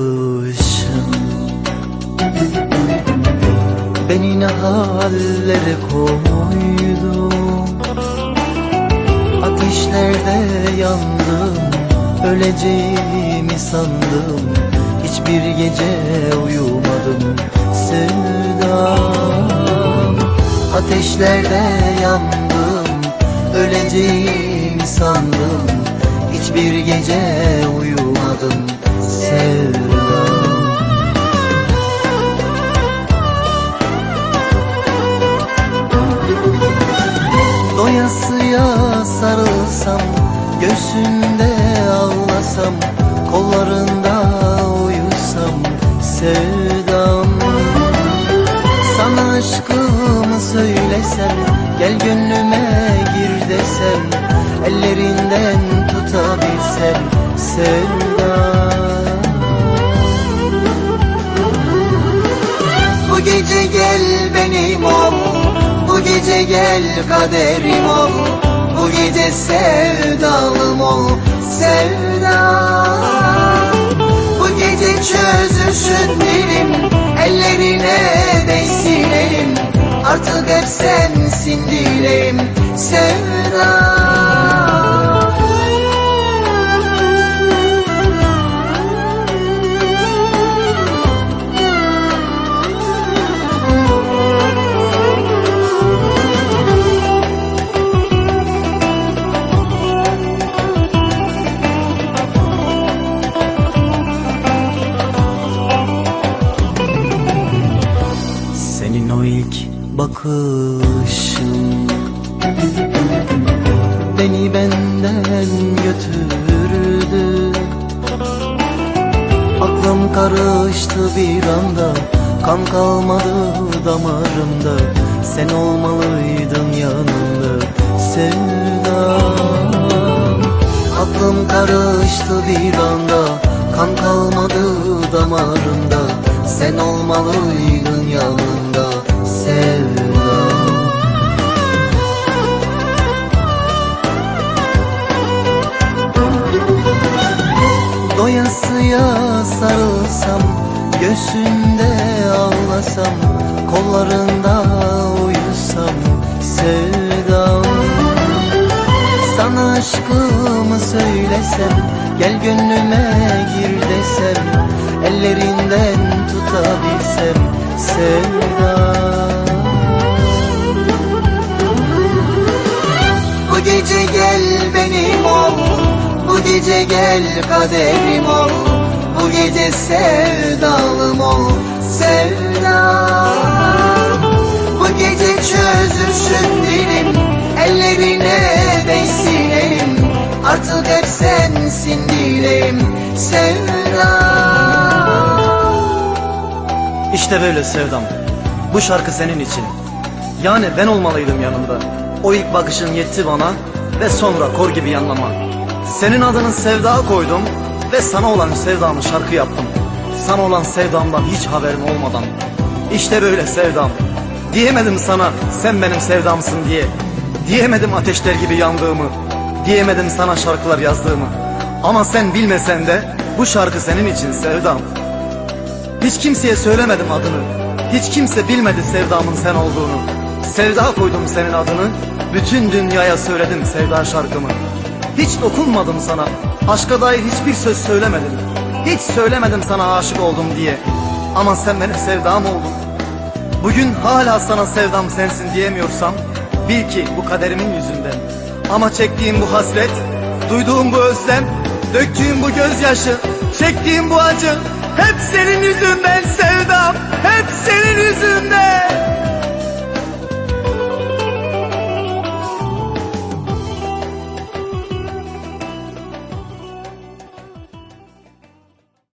yanmışım Beni ne hallere koydum. Ateşlerde yandım Öleceğimi sandım. Hiçbir gece uyumadım sevdam Ateşlerde yandım Öleceğimi sandım. Hiçbir gece uyumadım. Sevdam. Sana aşkımı söylesem Gel gönlüme gir desem Ellerinden tutabilsem Sevdam. Bu gece gel benim ol Bu gece gel kaderim ol Bu gece sevdalım ol Sevdam sensin dileğim Sevdam Senin Karıştı bir anda. Kan kalmadı damarımda. Sen olmalıydın yanımda. Sevdam Aklım karıştı bir anda. Kan kalmadı damarımda. Sen olmalıydın yanımda Doyasıya sarılsam Göğsünde ağlasam Kollarında uyusam Sevdam. Sana aşkımı söylesem Gel gönlüme gir desem Ellerinden tutabilsem Sevdam. Bu gece gel benim ol Bu gece gel kaderim ol Bu gece sevdalım ol Sevdam Bu gece çözülsün dilim Ellerine değsin elim Artık hep sensin dileğim Sevdam İşte böyle sevdam. Bu şarkı senin için. Yani ben olmalıydım yanında. O ilk bakışın yetti bana ve sonra kor gibi yanlama. Senin adını sevda koydum ve sana olan sevdamı şarkı yaptım. Sana olan sevdamdan hiç haberim olmadan. İşte böyle sevdam. Diyemedim sana sen benim sevdamsın diye. Diyemedim ateşler gibi yandığımı. Diyemedim sana şarkılar yazdığımı. Ama sen bilmesen de bu şarkı senin için sevdam. Hiç kimseye söylemedim adını. Hiç kimse bilmedi sevdamın sen olduğunu. Sevda koydum senin adını. Bütün dünyaya söyledim sevda şarkımı. Hiç dokunmadım sana. Aşka dair hiçbir söz söylemedim. Hiç söylemedim sana aşık oldum diye. Ama sen benim sevdam oldun. Bugün hala sana sevdam sensin diyemiyorsam bil ki bu kaderimin yüzünden. Ama çektiğim bu hasret, duyduğum bu özlem, döktüğüm bu gözyaşı, çektiğim bu acı hep senin yüzünden sevdam, hep senin yüzünden.